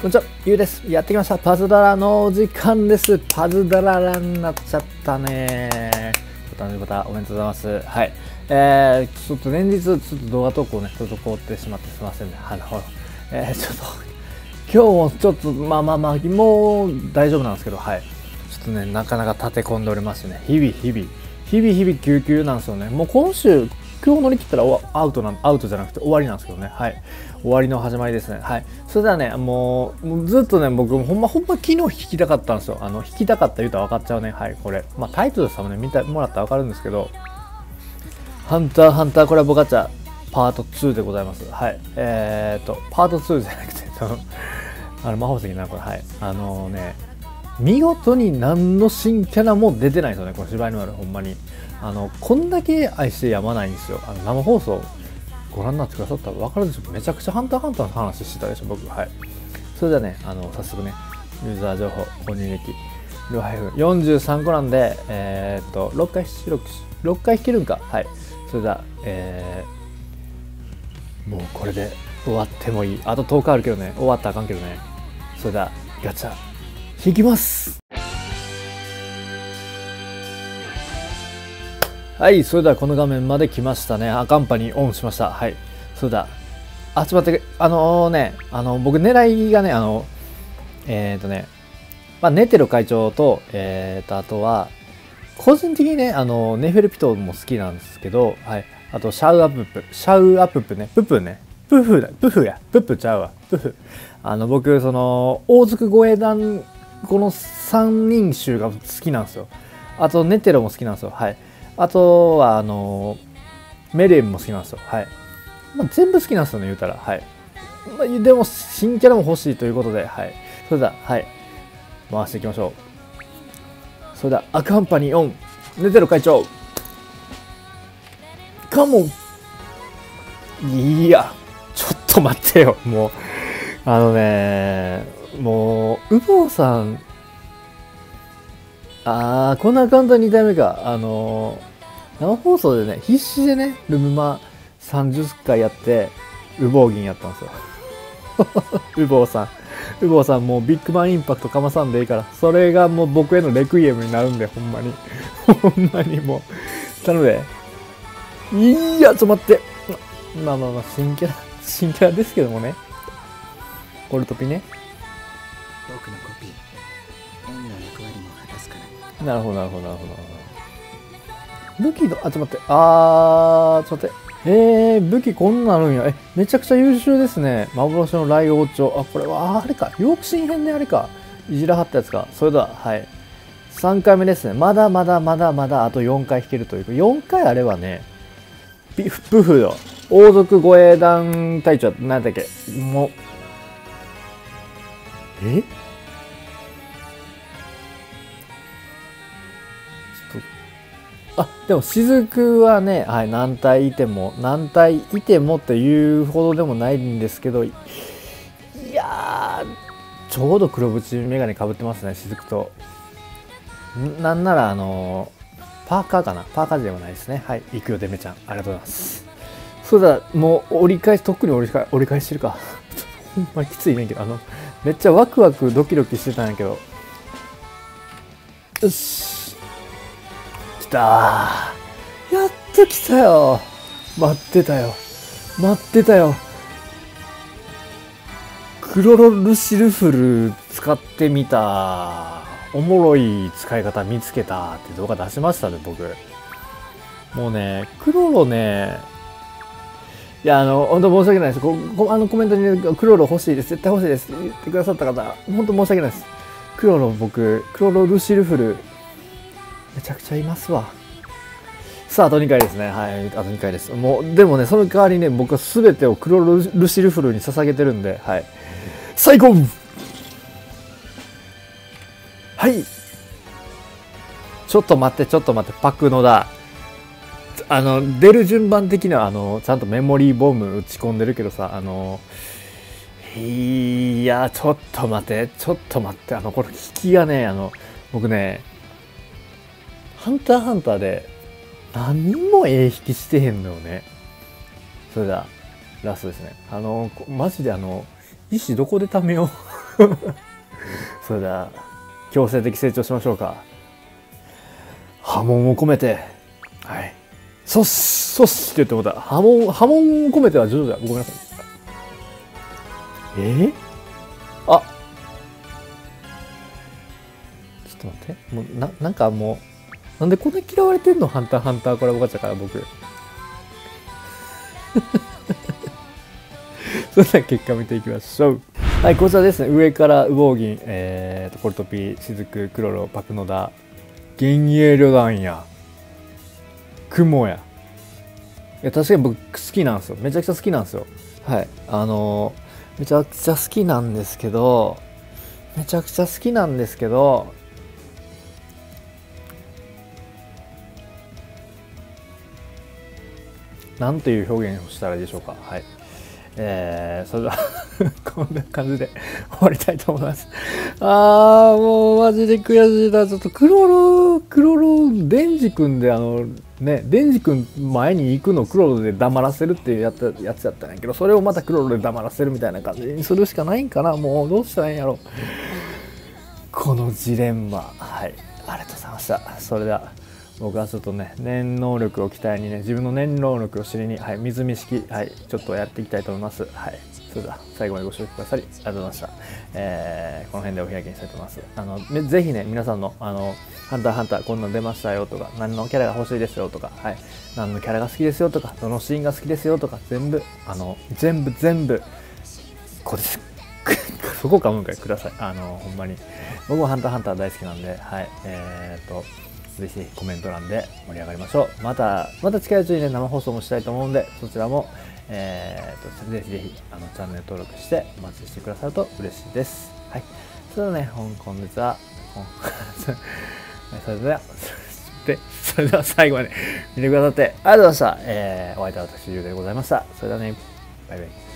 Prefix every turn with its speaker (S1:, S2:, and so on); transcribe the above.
S1: こんにちは、ゆうです。やってきました。パズドラのお時間です。パズドララになっちゃったね。お誕生日方おめでとうございます。はい。えー、ちょっと連日、ちょっと動画投稿ね、滞ってしまってすみませんね。あの、えー、ちょっと、今日もちょっと、まあまあまあ、もう大丈夫なんですけど、はい。ちょっとね、なかなか立て込んでおりましてね、日々日々、日々日々救急なんですよね。もう今週、今日乗り切ったらアウトなんアウトじゃなくて終わりなんですけどね。はい。終わりの始まりですね。はい。それではねもうもうずっとね僕ほんまほんま昨日弾きたかったんですよ。あの弾きたかった言うたら分かっちゃうね。はいこれ。まあタイトルさもね見てもらったら分かるんですけどハンターハンターコラボガチャパート2でございます。はい。えー、っとパート2じゃなくてその あの魔法石なこれはい。あのね見事に何の新キャラも出てないですよねこの芝居のあるほんまに。あのこんだけ愛してやまないんですよ。あの生放送ご覧になってくださったら分かるでしょ。めちゃくちゃハンターハンターの話してたでしょ僕。はい。それではねあの早速ねユーザー情報購入歴両配布43個なんでえー、っと6回収録6回引けるんか。はい。それではえー、もうこれで終わってもいい。あと10日あるけどね。終わったらあかんけどね。それではガチャ引きます。はい、それではこの画面まで来ましたね。あ、カンパニーオンしました。はい。それでは、あ、ちょっと待って、あのー、ね、あの、僕狙いがね、あの、えっ、ー、とね、まあ、ネテロ会長と、えっ、ー、と、あとは、個人的にね、あの、ネフェルピトも好きなんですけど、はい。あと、シャウアププ、シャウアププね、ププね、プフだ、プフや、ププちゃうわ、プフ。あの、僕、その、王族護衛団、この3人衆が好きなんですよ。あと、ネテロも好きなんですよ。はい。あとは、あの、メレンも好きなんですよ。はい。まあ、全部好きなんですよね、言うたら。はい。まあ、でも、新キャラも欲しいということで、はい。それでは、はい。回していきましょう。それでは、アカンパニーオン、ネテロ会長。カモンいや、ちょっと待ってよ、もう。あのね、もう、ウボウさん、あー、こんな簡単に2体目か。あのー、生放送でね、必死でね、ルムマ30回やって、ウボウ銀やったんですよ。ウボウさん。ウボウさんもうビッグバンインパクトかまさんでいいから、それがもう僕へのレクイエムになるんで、ほんまに。ほんまにもう。頼むで。いや、ちょっと待って。まあまあまあ、新キャラ、新キャラですけどもね。オルトピね。
S2: 僕のコピー、縁の役割も果たすから。
S1: なるほど、なるほど、なるほど。武器の、あ、ちょっと待って、あー、ちょっと待って。えー、武器こんなのあるんや。え、めちゃくちゃ優秀ですね。幻の雷王朝。あ、これは、あれか。ヨークシン編であれか。いじらはったやつか。それでは、はい。3回目ですね。まだまだまだまだあと4回引けるというか、4回あればね、ピプフよ。王族護衛団隊長、何だっけもう、え？あでも雫はね、はい、何体いても何体いてもっていうほどでもないんですけどいやちょうど黒縁眼鏡かぶってますね雫と。なんならあのパーカーかな？パーカーではないですね。はい行くよデメちゃん。ありがとうございます。そうだもう折り返しとっくに折り返折り返してるか。ほんまきついねんけどあのめっちゃワクワクドキドキしてたんやけど。よし。たやっと来たよ待ってたよ待ってたよクロロルシルフル使ってみたおもろい使い方見つけたって動画出しましたね僕もうねクロロねいや、あの、本当申し訳ないです。ここあのコメントに、クロロ欲しいです。絶対欲しいです。言ってくださった方、本当申し訳ないです。クロロ僕、クロロルシルフル、めちゃくちゃいますわ。さあ、あと2回ですね。はい、あと2回です。もう、でもね、その代わりね、僕は全てをクロルシルフルに捧げてるんで、はい。最高はい。ちょっと待って、ちょっと待って、パクノだ。あの出る順番的にはあのちゃんとメモリーボム打ち込んでるけどさあのいやちょっと待ってちょっと待ってあのこれ引きがねあの僕ねハンターハンターで何もええ引きしてへんのよね。それではラストですね。あのマジであの石どこで貯めよう？それでは強制的成長しましょうか。波紋を込めて。はい。そっそっしって言ってもた。波紋波紋を込めては徐々だ。ごめんなさい。え？ー、あ。ちょっと待って。もうななんかもうなんでこんな嫌われてんの？ハンターハンターコラボガチャから僕。それでは結果見ていきましょう。はいこちらですね。上から羽毛銀、えーと、コルトピー雫クロロパクノダ幻影旅団や。雲や。いや確かに僕好きなんですよ。めちゃくちゃ好きなんですよ。はいあのー、めちゃくちゃ好きなんですけどめちゃくちゃ好きなんですけどなんていう表現をしたらいいでしょうかはいえー、それでは こんな感じで終わりたいと思います。あー、もうマジで悔しいな。ちょっとクロロ、クロロ、デンジ君であの、ね、デンジ君前に行くのクロロで黙らせるっていうやつやつやったんやけど、それをまたクロロで黙らせるみたいな感じにするしかないんかな。もうどうしたらいいんやろ。このジレンマ。はい。ありがとうございました。それでは。僕はちょっとね念能力を期待にね自分の念能力を知りに、はい、水見式、はい、ちょっとやっていきたいと思います。はい、それでは最後までご視聴くださりありがとうございました。えー、この辺でお開きにしたいと思います。あのぜひね皆さんのあのハンターハンターこんなん出ましたよとか何のキャラが欲しいですよとか、はい、何のキャラが好きですよとかどのシーンが好きですよとか全部あの全部全部これ そこかむんかいください。あのほんまに僕もハンターハンター大好きなんで、はい、えー、っとぜひぜひコメント欄で盛り上がりましょう。また、また近いうちにね、生放送もしたいと思うんで、そちらも、えーと、ぜひぜひ、あの、チャンネル登録してお待ちしてくださると嬉しいです。はい。それではね、本日は、それでは、で、それでは最後まで見てくださってありがとうございました。えー、お相手は私、ゆうでございました。それではね、バイバイ。